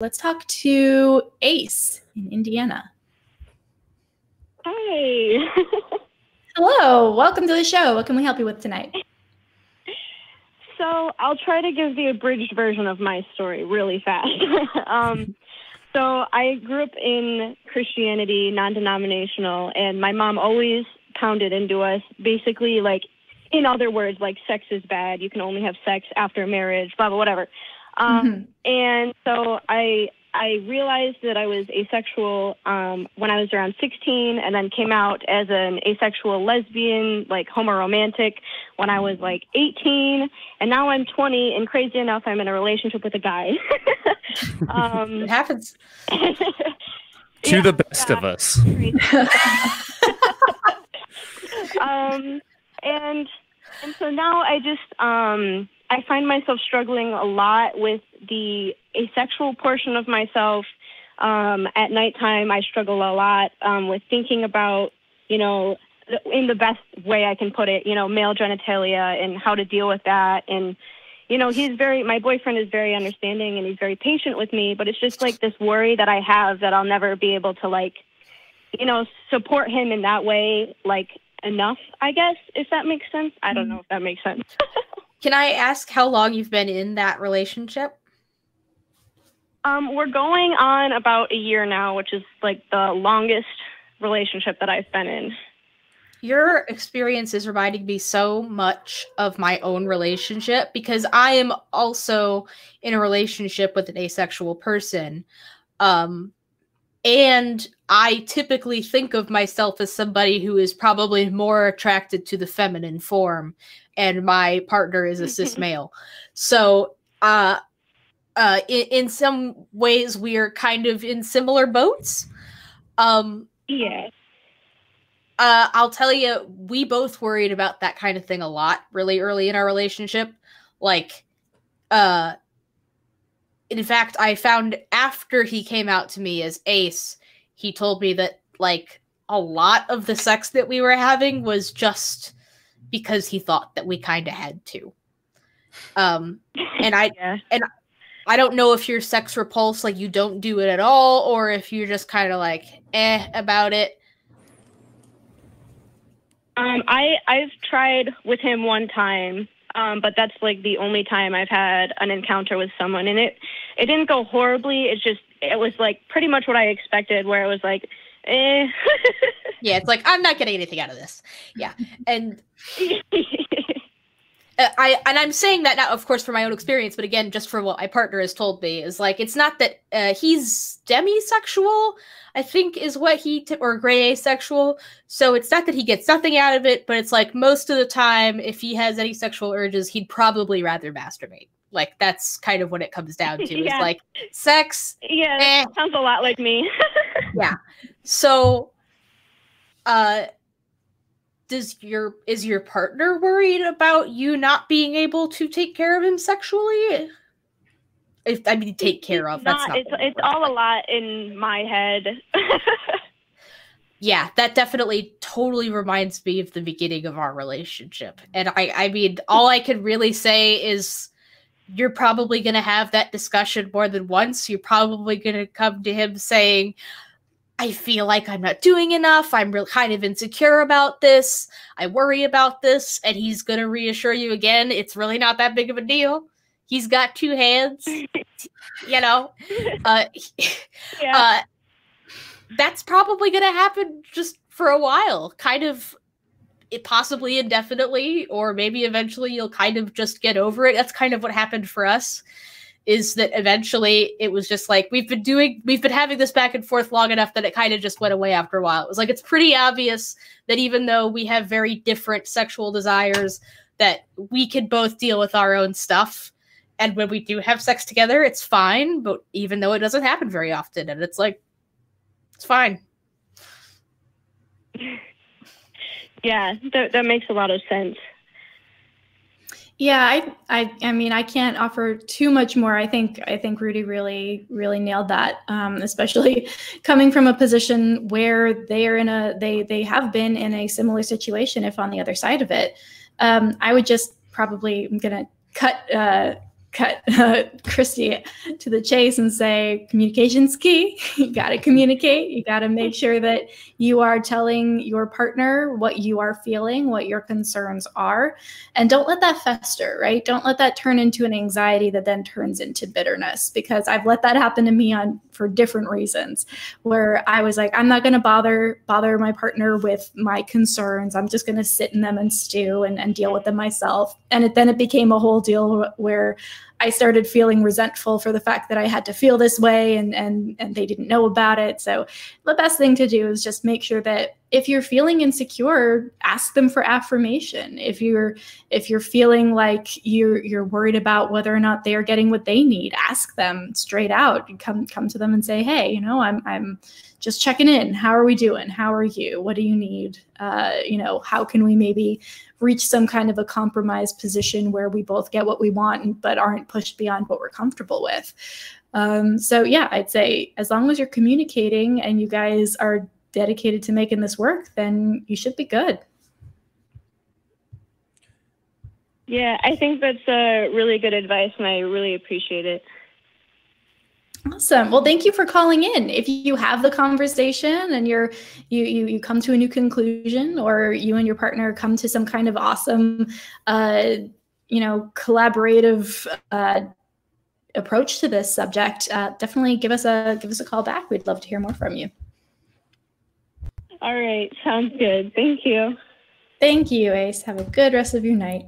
let's talk to Ace in Indiana. Hi. Hello, welcome to the show. What can we help you with tonight? So I'll try to give the abridged version of my story really fast. um, so I grew up in Christianity, non-denominational, and my mom always pounded into us, basically like, in other words, like sex is bad. You can only have sex after marriage, blah blah whatever. Um, mm-hmm. And so I I realized that I was asexual um, when I was around 16, and then came out as an asexual lesbian, like homoromantic, when I was like 18, and now I'm 20, and crazy enough, I'm in a relationship with a guy. um, it happens. to yeah, the best yeah. of us. um, and and so now I just um, I find myself struggling a lot with the asexual portion of myself. Um, at nighttime, I struggle a lot um, with thinking about, you know, in the best way I can put it, you know, male genitalia and how to deal with that. And, you know, he's very, my boyfriend is very understanding and he's very patient with me, but it's just like this worry that I have that I'll never be able to, like, you know, support him in that way, like, enough, I guess, if that makes sense. I don't know if that makes sense. Can I ask how long you've been in that relationship? Um, we're going on about a year now, which is like the longest relationship that I've been in. Your experience is reminding me so much of my own relationship because I am also in a relationship with an asexual person. Um, and I typically think of myself as somebody who is probably more attracted to the feminine form, and my partner is a cis male. So, uh, uh, in, in some ways, we are kind of in similar boats. Um, yeah. Uh, I'll tell you, we both worried about that kind of thing a lot really early in our relationship. Like, uh, in fact, I found after he came out to me as Ace, he told me that like a lot of the sex that we were having was just because he thought that we kind of had to. Um, and I yeah. and I don't know if you're sex repulsed, like you don't do it at all, or if you're just kind of like eh about it. Um, I I've tried with him one time um, but that's like the only time I've had an encounter with someone, and it it didn't go horribly. It's just it was like pretty much what I expected, where it was like, eh. yeah, it's like I'm not getting anything out of this. Yeah, and. Uh, I and I'm saying that now, of course, for my own experience, but again, just for what my partner has told me is like it's not that uh, he's demisexual. I think is what he t- or gray asexual. So it's not that he gets nothing out of it, but it's like most of the time, if he has any sexual urges, he'd probably rather masturbate. Like that's kind of what it comes down to. yeah. Is like sex. Yeah, eh. sounds a lot like me. yeah. So, uh does your is your partner worried about you not being able to take care of him sexually? If I mean take care of, that's not. It's it's all a lot in my head. yeah, that definitely totally reminds me of the beginning of our relationship. And I I mean, all I can really say is you're probably going to have that discussion more than once. You're probably going to come to him saying, I feel like I'm not doing enough. I'm real kind of insecure about this. I worry about this. And he's going to reassure you again, it's really not that big of a deal. He's got two hands, you know. Uh, yeah. uh, that's probably going to happen just for a while, kind of it possibly indefinitely, or maybe eventually you'll kind of just get over it. That's kind of what happened for us is that eventually it was just like we've been doing we've been having this back and forth long enough that it kind of just went away after a while. It was like it's pretty obvious that even though we have very different sexual desires that we can both deal with our own stuff and when we do have sex together it's fine, but even though it doesn't happen very often and it's like it's fine. Yeah, that that makes a lot of sense. Yeah, I, I, I mean, I can't offer too much more. I think, I think Rudy really, really nailed that. Um, especially coming from a position where they are in a, they, they have been in a similar situation. If on the other side of it, um, I would just probably, I'm gonna cut, uh, cut uh, Christy to the chase and say communication's key. you got to communicate. You got to make sure that you are telling your partner what you are feeling, what your concerns are, and don't let that fester, right? Don't let that turn into an anxiety that then turns into bitterness because I've let that happen to me on for different reasons where I was like I'm not going to bother bother my partner with my concerns. I'm just going to sit in them and stew and, and deal with them myself. And it, then it became a whole deal where I started feeling resentful for the fact that I had to feel this way and and and they didn't know about it. So the best thing to do is just make sure that if you're feeling insecure, ask them for affirmation. If you're if you're feeling like you're you're worried about whether or not they're getting what they need, ask them straight out. Come come to them and say, "Hey, you know, I'm I'm just checking in. How are we doing? How are you? What do you need? Uh, you know, how can we maybe reach some kind of a compromise position where we both get what we want but aren't pushed beyond what we're comfortable with? Um, so yeah, I'd say as long as you're communicating and you guys are dedicated to making this work, then you should be good. Yeah, I think that's a really good advice and I really appreciate it. Awesome. Well, thank you for calling in. If you have the conversation and you're you you you come to a new conclusion, or you and your partner come to some kind of awesome, uh, you know, collaborative uh, approach to this subject, uh, definitely give us a give us a call back. We'd love to hear more from you. All right, sounds good. Thank you. Thank you, Ace. Have a good rest of your night.